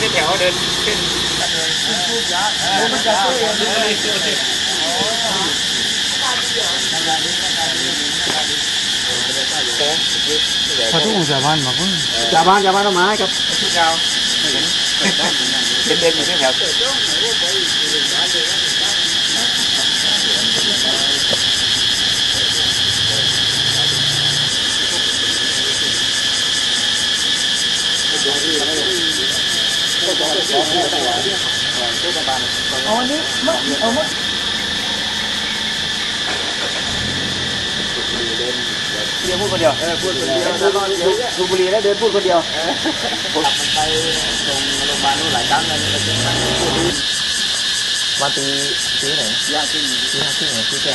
ขึ้นแถวเดินขึ้นกระเทยขึ้นรูปยะรูปยะขึ้นเลยขึ้นเลยโอ้ถ้าทุกคนจะบ้านมาคุณจะบ้านจะบ้านต้นไม้ครับยาวเด่นเด่นอยู่ที่แถวอ๋อนี่เมื่อเอามืเดี๋ยวพูดคนเดียวพูดคนเดียวแล้วสูบบุหรี่แล้วเดินพูดคนเดียวผมไปตรงโรงพยาบาลนู้นหลายครั้งแล้วไปเมันพูีวันตีตีไหนยากทึ้นตีห้ากที่ไหนที่แก่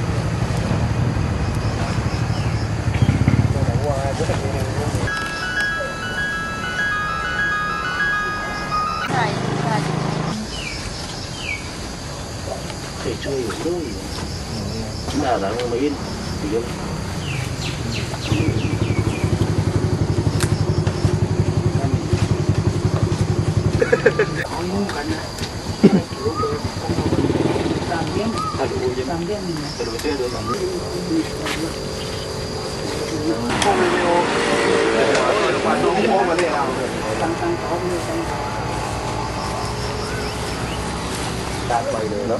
그때 저희 그러요. 나 나는 뭐 인, 이거. không cần á, làm biếng, làm biếng gì nhỉ? không được nhiều, quản nó không có vấn đề nào rồi. tăng tăng có tăng tăng. đạt bảy được lắm